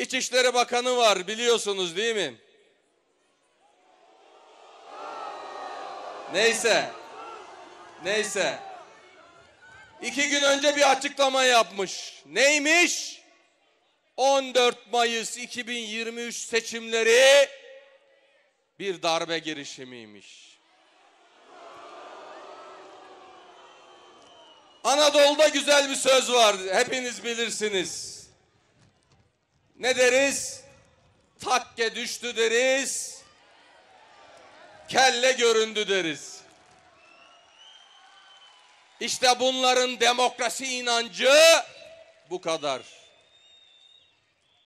İçişleri Bakanı var biliyorsunuz değil mi? Neyse. Neyse. İki gün önce bir açıklama yapmış. Neymiş? 14 Mayıs 2023 seçimleri bir darbe girişimiymiş. Anadolu'da güzel bir söz var. Hepiniz bilirsiniz. Ne deriz? Takke düştü deriz. Kelle göründü deriz. İşte bunların demokrasi inancı bu kadar.